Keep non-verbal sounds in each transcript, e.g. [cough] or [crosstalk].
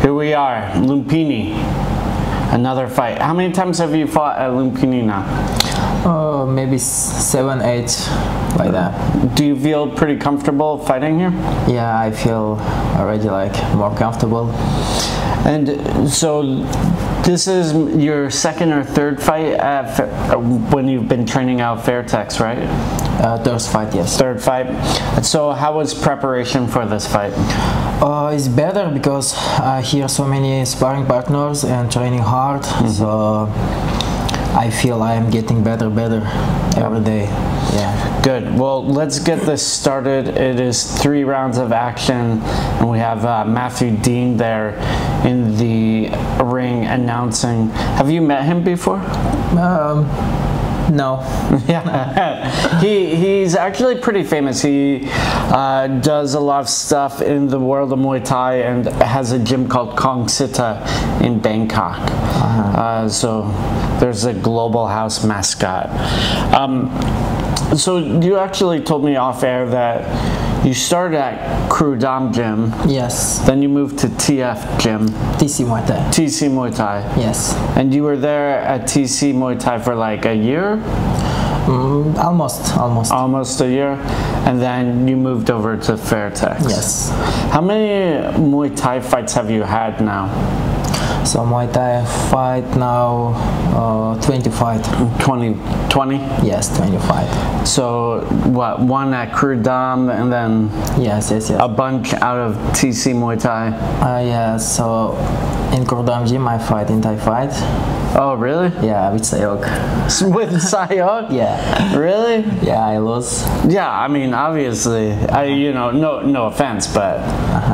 here we are, Lumpini. Another fight. How many times have you fought at Lumpini now? Oh, maybe seven, eight, like that. Do you feel pretty comfortable fighting here? Yeah, I feel already like more comfortable. And so, this is your second or third fight at, when you've been training out Fairtex, right? Uh, third fight, yes. Third fight. So, how was preparation for this fight? Uh, it's better because I hear so many sparring partners and training hard. So I feel I am getting better, better every day. Yeah. Good. Well, let's get this started. It is three rounds of action, and we have uh, Matthew Dean there in the ring announcing. Have you met him before? Um, no. [laughs] Yeah, he he's actually pretty famous. He uh, does a lot of stuff in the world of Muay Thai and has a gym called Kong Sita in Bangkok. Uh, so there's a global house mascot. Um, so you actually told me off air that you started at Krudam Gym, Yes. then you moved to TF Gym, TC Muay Thai. TC Muay Thai, Yes. and you were there at TC Muay Thai for like a year. Mm, almost, almost. almost a year, and then you moved over to Fairtex. yes. How many Muay Thai fights have you had now? So Muay Thai fight now, uh, 20 fight. 20, 20? Yes, 25. So what? One at Krudam, and then Yes, yes, yes. a bunch out of TC Muay Thai. Uh, yeah, so in Krudam Gym I fight in Thai fight. Oh, really? Yeah, with Saiyok. With [laughs] Saiyok? Yeah. Really? Yeah, I lose. Yeah, I mean, obviously, I you know, no no offense, but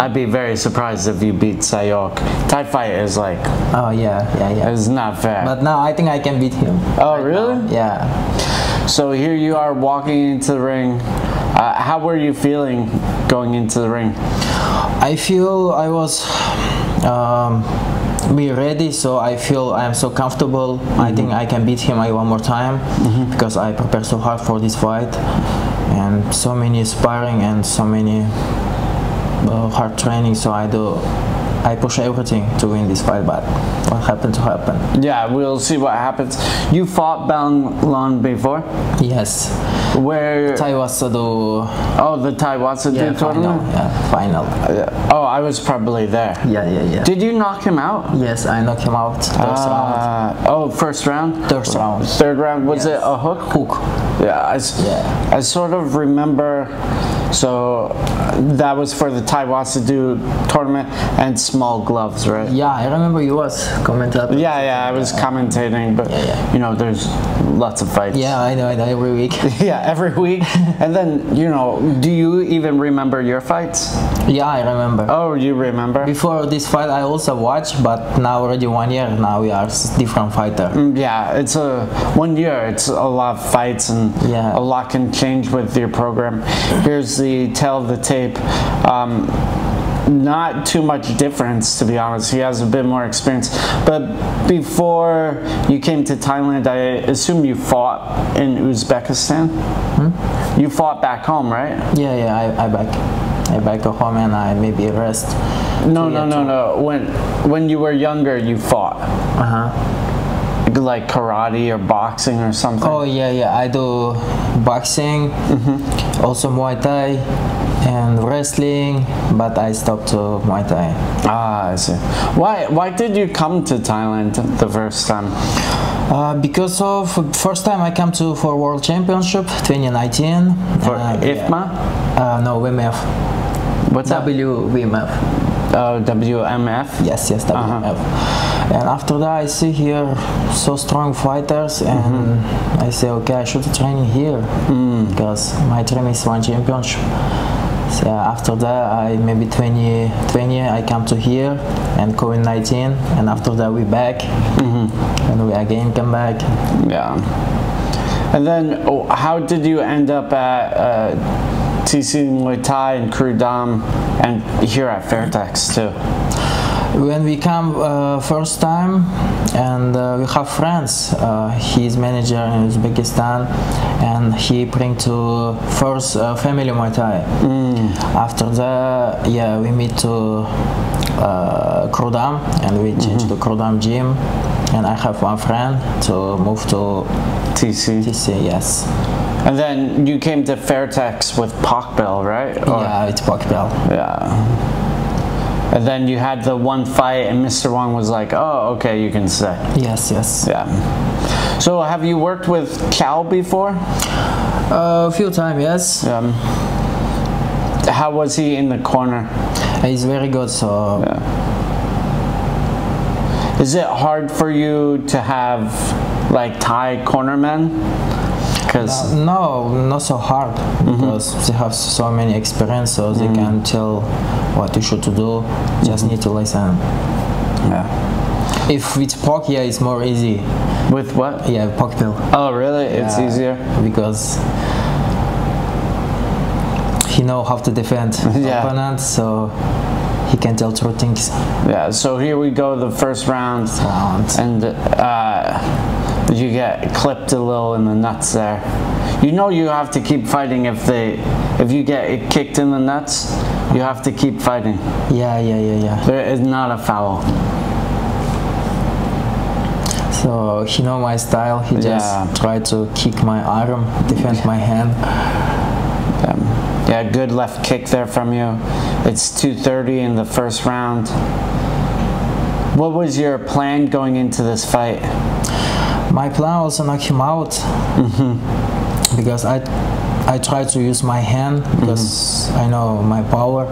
I'd be very surprised if you beat Saiyok. Thai fight is like, Oh yeah, yeah, yeah. is not fair. But now I think I can beat him. Oh, right really? now. Yeah. So here you are walking into the ring. Uh, how were you feeling going into the ring? I feel I was um, be ready, so I feel I am so comfortable. I think I can beat him like one more time because I prepare so hard for this fight and so many sparring and so many uh, hard training. So I do. I push everything to win this fight, but what happened to happen? Yeah, we'll see what happens. You fought Banlon before, Yes, where Thai was the oh the Taiwatsu yeah, did final. tournament. Yeah, final. Oh, I was probably there. Yeah, yeah, yeah. Did you knock him out? yes, I knocked him out first round. Uh, oh, first round. Third round. Third round. Was it a hook? Hook. Yeah, I, Yeah. I sort of remember. So uh, that was for the Taiwatsu tournament and small gloves, right? Yeah, I remember you was commentator. Yeah, yeah, I was commentating, but Yeah, yeah. you know, there's lots of fights. Yeah, I know, I know every week. [laughs] Yeah, every week. [laughs] and then, you know, do you even remember your fights? yeah, I remember. Oh, you remember? Before this fight, I also watched, but now already one year. Now we are different fighter. Mm, Yeah, it's a one year. It's a lot of fights, and Yeah. a lot can change with your program. Here's the tail of the tape. Um, not too much difference, to be honest. He has a bit more experience. But before you came to Thailand, I assume you fought in Uzbekistan. Hmm? You fought back home, right? Yeah, yeah, I, I back, I back home and I maybe rest. No, no, no, no. When when you were younger, you fought Uh huh. like karate or boxing or something. Oh yeah, yeah. I do boxing, Mm-hmm. also Muay Thai, and wrestling. But I stopped to Muay Thai. Ah, I see. Why why did you come to Thailand the first time? Uh, because of first time I come to for World Championship 2019. For uh. IFMA? Uh, no, WMF. What's? WMF. Oh, WMF? Yes, yes, WMF. Uh-huh. And after that, I see here so strong fighters, and Mm-hmm. I say, okay, I should train here Mm. because my dream is one championship. So after that, I maybe 20, 20 I come to here and COVID 19, and after that we back, Mm-hmm. and we again come back. Yeah. And then, oh, how did you end up at uh, TC Muay Thai and Krudam and here at Fairtex too? When we come uh, first time, and uh, we have friends. Uh, he's manager in Uzbekistan, and he bring to first uh, family Muay Thai. After that, yeah, we meet to uh, Krudam, and we changed to Krudam gym. And I have one friend to move to TC. TC. Yes. And then you came to Fairtex with Pockbill, right? Or- yeah, it's Pokebell. Yeah. And then you had the one fight, and Mr. Wong was like, "Oh, okay, you can stay." Yes, yes. Yeah. So, have you worked with Cal before? A few times, yes. Um, how was he in the corner? He's very good. So Is it hard for you to have like Thai cornermen? Because no, not so hard mm-hmm. because they have so many experience, so they mm-hmm. can tell what you should to do. Just mm-hmm. need to listen. yeah. If it's poke, yeah, it's more easy. With what? Yeah, poke pill. Oh, really? It's easier. because he know how to defend [laughs] Yeah. opponent, so he can tell true things. Yeah. So here we go, the first round, Round. and uh, you get clipped a little in the nuts there. You know you have to keep fighting if they, if you get kicked in the nuts, you have to keep fighting. Yeah, yeah, yeah, yeah. There is not a foul. So he know my style. He just Yeah. try to kick my arm, defend my hand. Um, yeah, good left kick there from you. It's 2:30 in the first round. What was your plan going into this fight? My plan was to knock him out mm-hmm. because I I try to use my hand because mm-hmm. I know my power,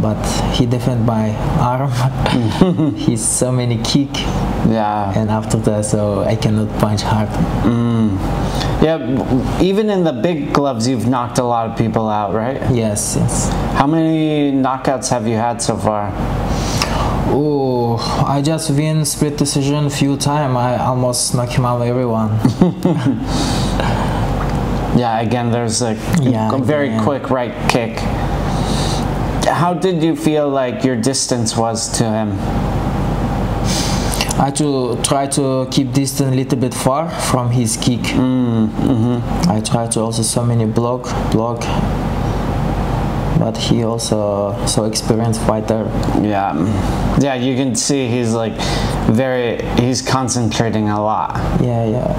but he defended my arm. Mm-hmm. [laughs] He's so many kick, Yeah, and after that, so I cannot punch hard. Mm. yeah. Even in the big gloves, you've knocked a lot of people out, right? Yes, yes. How many knockouts have you had so far? Oh, I just win split decision few time. I almost knock him out everyone. [laughs] Yeah, again, there's a Yeah, very again. quick right kick. How did you feel like your distance was to him? I to try to keep distance a little bit far from his kick. Mm, mm-hmm. I try to also so many block, block. But he also uh, so experienced fighter. Yeah, yeah. You can see he's like very. He's concentrating a lot. Yeah, yeah.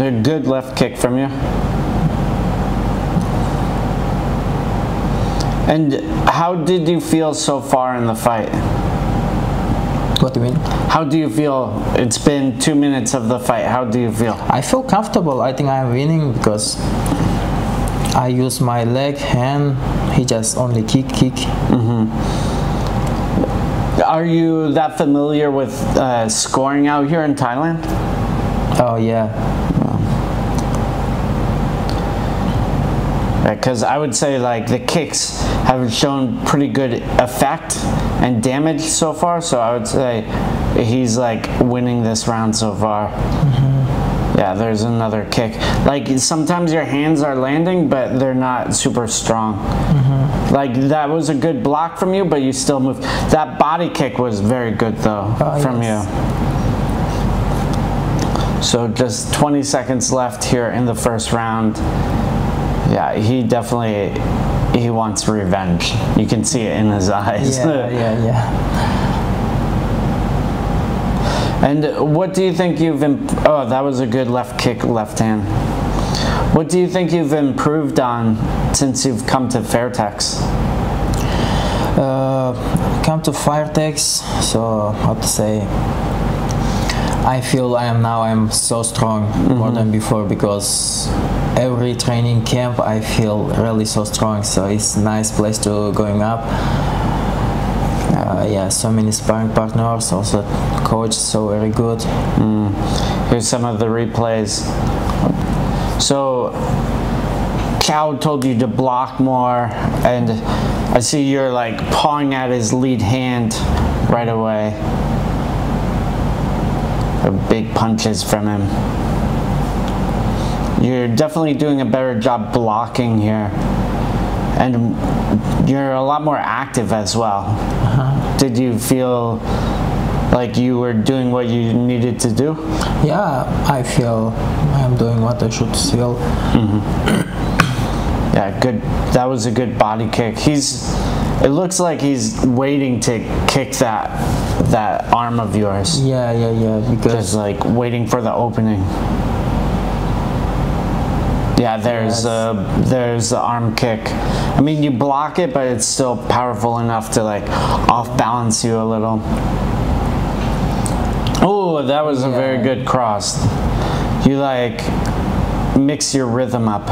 A good left kick from you. And how did you feel so far in the fight? What do you mean? How do you feel? It's been two minutes of the fight. How do you feel? I feel comfortable. I think I'm winning because I use my leg, hand. He just only kick, kick. Are you that familiar with uh, scoring out here in Thailand? Oh yeah. Because I would say like the kicks have shown pretty good effect and damage so far. So I would say he's like winning this round so far. Yeah, there's another kick. Like sometimes your hands are landing, but they're not super strong. Mm-hmm. Like that was a good block from you, but you still moved. That body kick was very good though Oh, from yes. you. So just 20 seconds left here in the first round. Yeah, he definitely he wants revenge. You can see it in his [laughs] eyes. Yeah, yeah, yeah. And what do you think you've imp- Oh, that was a good left kick, left hand. What do you think you've improved on since you've come to Fairtex? Uh, come to Fairtex, so how to say? I feel I am now I'm so strong more than before because every training camp I feel really so strong. So it's nice place to going up. Uh, yeah, so many sparring partners, also coach so very good. Here's some of the replays. So, Cal told you to block more, and I see you're like pawing at his lead hand right away. Big punches from him. You're definitely doing a better job blocking here, and you're a lot more active as well. Did you feel like you were doing what you needed to do? Yeah, I feel I'm doing what I should feel. Mm-hmm. [clears throat] Yeah, good. That was a good body kick. He's It looks like he's waiting to kick that that arm of yours. Yeah, yeah, yeah. Because Just like waiting for the opening. Yeah, there's Yes. uh, there's the arm kick. I mean, you block it, but it's still powerful enough to like off balance you a little. Oh, that was a very good cross. You like mix your rhythm up.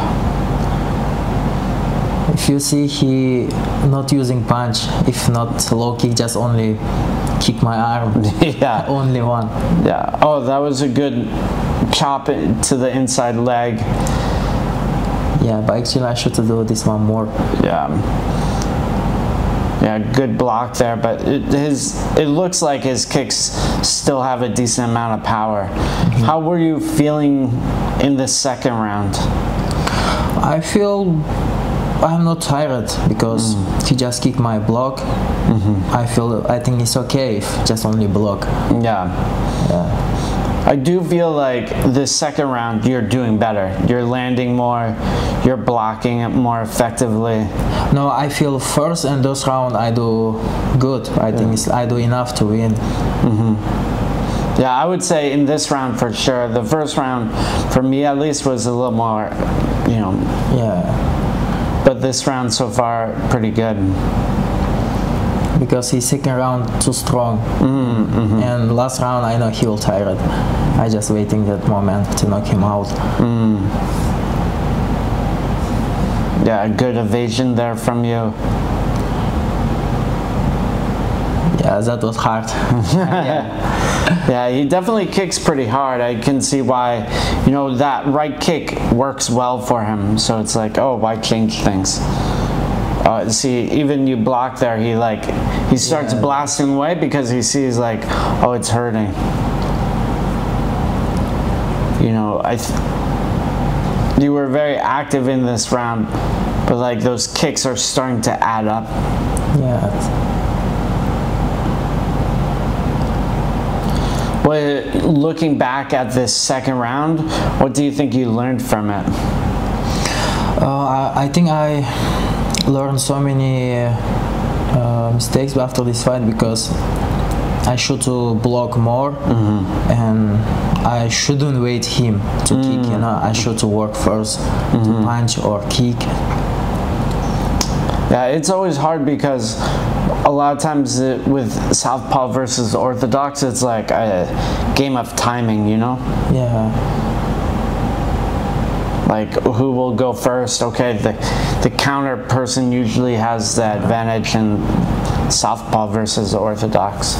if you see he not using punch, if not low kick, just only kick my arm. [laughs] yeah. [laughs] only one. Yeah. Oh, that was a good chop to the inside leg. Yeah, but actually I should do this one more. Yeah. Yeah, good block there, but it, his it looks like his kicks still have a decent amount of power. Mm-hmm. How were you feeling in the second round? I feel I'm not tired because mm. he just kicked my block. Mm-hmm. I feel I think it's okay if just only block. Yeah. Yeah. I do feel like the second round you're doing better. You're landing more, you're blocking it more effectively. No, I feel first and those round I do good. I think it's, I do enough to win. Mm-hmm. Yeah, I would say in this round for sure. The first round, for me at least, was a little more, you know, Yeah, but this round so far, pretty good. Because his second round too strong, mm, mm-hmm. and last round I know he will tired. I just waiting that moment to knock him out. Mm. Yeah, good evasion there from you. Yeah, that was hard. yeah. [laughs] [laughs] Yeah, he definitely kicks pretty hard. I can see why, you know, that right kick works well for him. So it's like, oh, why change things? Uh, see, even you block there, he like, he starts Yeah. blasting away because he sees like, oh, it's hurting. You know, I. Th- you were very active in this round, but like those kicks are starting to add up. Yeah. Well, looking back at this second round, what do you think you learned from it? Uh, I, I think I learned so many uh, mistakes after this fight because I should to block more mm-hmm. and I shouldn't wait him to kick. You mm. know, I should to work 1st to mm-hmm. punch or kick. Yeah, it's always hard because a lot of times it, with southpaw versus orthodox, it's like a game of timing. You know, Yeah, like who will go first? Okay, the the counter person usually has the advantage in southpaw versus orthodox.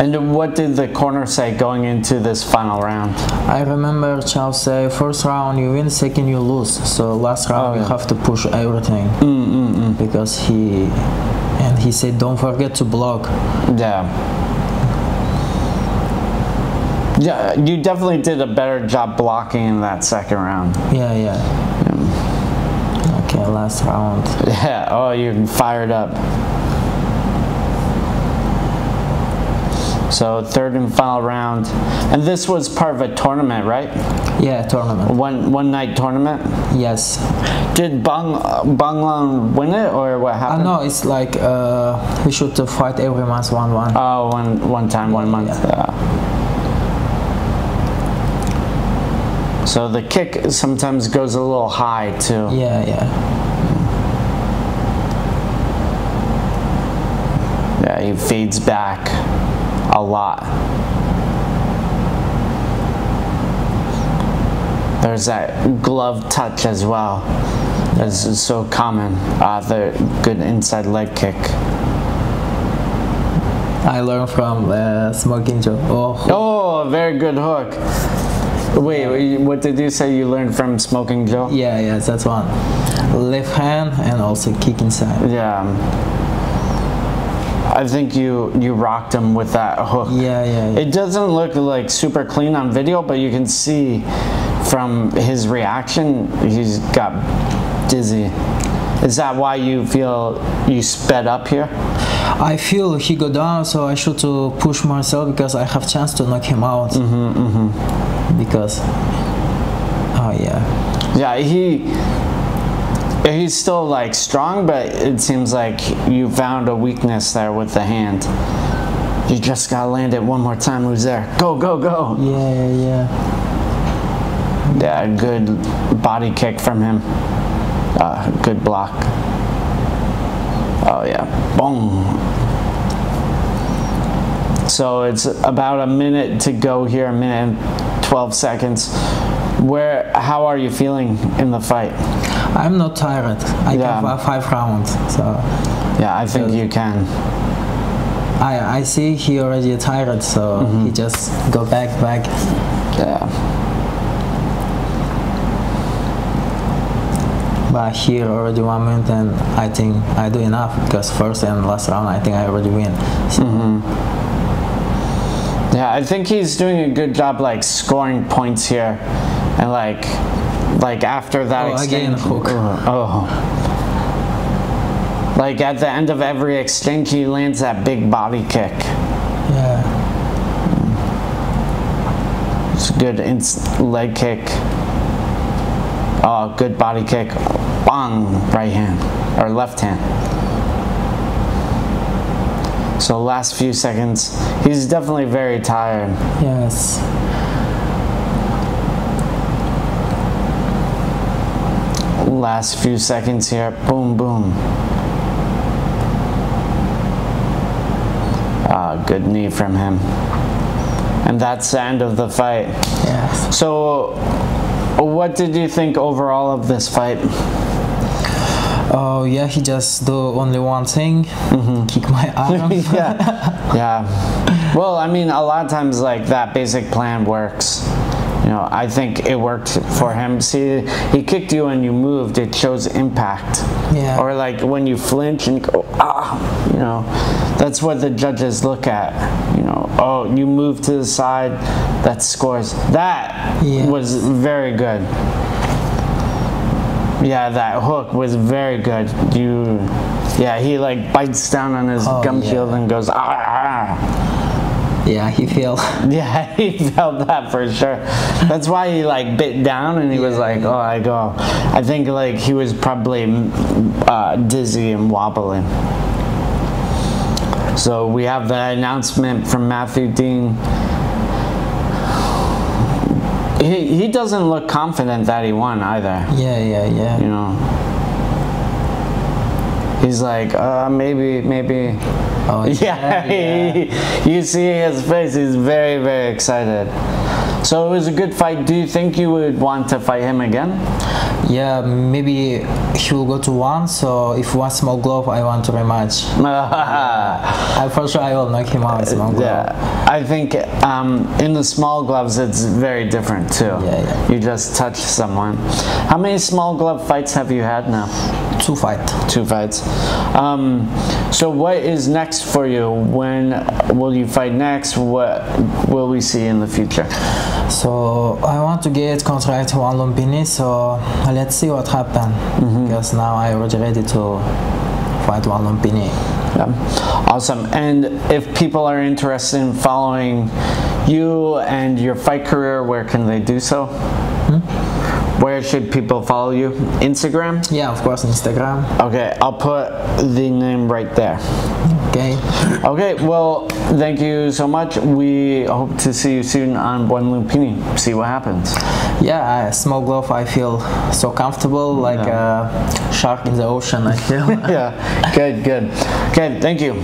And what did the corner say going into this final round? I remember Charles say first round you win, second you lose. So last round Oh, you have to push everything mm, mm, mm. because he and he said don't forget to block. Yeah. Yeah, you definitely did a better job blocking in that second round. Yeah, yeah. Okay, last round. Yeah, oh, you're fired up. So, third and final round. And this was part of a tournament, right? Yeah, tournament. One one night tournament. Yes. Did Bang Banglan win it or what happened? know it's like uh, we should uh, fight every month one one. Oh, one one time, one month. Yeah. So the kick sometimes goes a little high too. Yeah, yeah. Yeah, he fades back a lot. There's that glove touch as well. This is so common. Uh, the good inside leg kick. I learned from uh, Smoking Joe. Oh, Oh, a very good hook. Wait, wait, what did you say you learned from Smoking Joe? yeah, yeah, that's one. Left hand and also kick inside. Yeah. I think you you rocked him with that hook. Yeah, yeah, yeah. It doesn't look like super clean on video, but you can see from his reaction, he's got dizzy. Is that why you feel you sped up here? I feel he go down, so I should to push myself because I have chance to knock him out. Because, oh yeah, Yeah, he he's still like strong, but it seems like you found a weakness there with the hand. You just gotta land it one more time. Who's there? Go, go, go! Yeah, yeah, Yeah, good body kick from him. Uh, good block. Oh yeah, boom. So it's about a minute to go here, a minute and 12 seconds. Where, how are you feeling in the fight? I'm not tired. I Yeah. can five, five rounds, so Yeah, I think you can. I I see he already tired, so Mm-hmm. he just go back, back. Yeah. But here already one minute, and I think I do enough because first and last round I think I already win. So, Yeah, I think he's doing a good job like scoring points here. And like like after that Oh, again, exchange. hook. Oh. Like at the end of every exchange he lands that big body kick. yeah, It's a good leg kick. Oh, good body kick. Bang, right hand or left hand. So last few seconds, he's definitely very tired. yes. Last few seconds here. Boom, boom. Ah, good knee from him. And that's the end of the fight. Yes. So, what did you think overall of this fight? Oh yeah, he just do only one thing, Mm-hmm. kick my [laughs] arm. yeah. Yeah. Well, I mean, a lot of times, like, that basic plan works. You know, I think it worked for him. See, he kicked you and you moved, it shows impact. Yeah. Or, like, when you flinch and go, ah, you know, that's what the judges look at. You know, oh, you move to the side, that scores. That Yes. was very good. Yeah, that hook was very good. You, yeah, he like bites down on his Oh, gum yeah. shield and goes ah, ah. Yeah, he feel. [laughs] Yeah, [laughs] he felt that for sure. That's why he like bit down and he was like, oh, I go. I think like he was probably uh, dizzy and wobbling. So we have the announcement from Matthew Dean. He, he doesn't look confident that he won either. Yeah, yeah, yeah. you know. He's like, uh, maybe, maybe. Oh [laughs] Yeah, yeah. [laughs] you see his face. He's very, very excited. So it was a good fight. Do you think you would want to fight him again? Yeah, maybe he will go to one. So if one small glove, I want to rematch. [laughs] I for sure I will knock him out. Small glove. yeah, I think um, in the small gloves it's very different too. Yeah, yeah. You just touch someone. How many small glove fights have you had now? Two fights. Two fights. Um, so what is next for you? When will you fight next? What will we see in the future? So I want to get contract one Lumpini. So let's see what happen. Mm-hmm. Because now I already ready to fight one Lumpini. Yeah. Awesome. And if people are interested in following you and your fight career, where can they do so? Hmm? Where should people follow you? Instagram? Yeah, of course Instagram. Okay, I'll put the name right there. Okay. Okay, well, thank you so much. We hope to see you soon on Buen Lumpini. See what happens. Yeah, I, small glove. I feel so comfortable, like a shark in the ocean. I feel. [laughs] yeah, good, good. Okay, thank you.